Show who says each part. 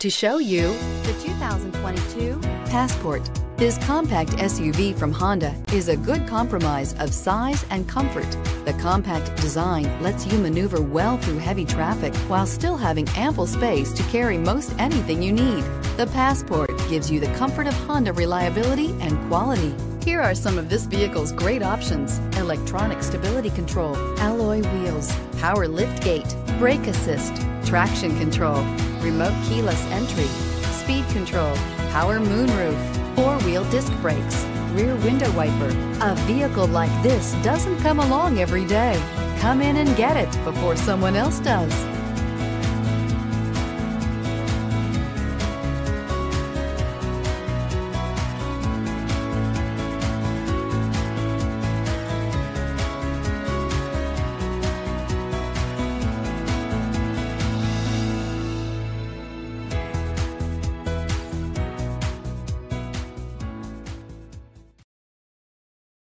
Speaker 1: To show you the 2022 Passport. This compact SUV from Honda is a good compromise of size and comfort. The compact design lets you maneuver well through heavy traffic while still having ample space to carry most anything you need. The Passport gives you the comfort of Honda reliability and quality. Here are some of this vehicle's great options. Electronic stability control, alloy wheels, power lift gate, brake assist, traction control, remote keyless entry, speed control, power moonroof, four-wheel disc brakes, rear window wiper. A vehicle like this doesn't come along every day. Come in and get it before someone else does.